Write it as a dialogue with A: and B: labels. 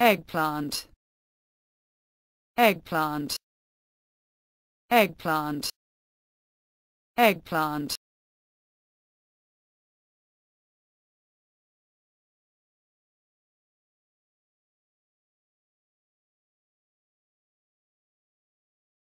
A: eggplant. Eggplant. Eggplant. Eggplant.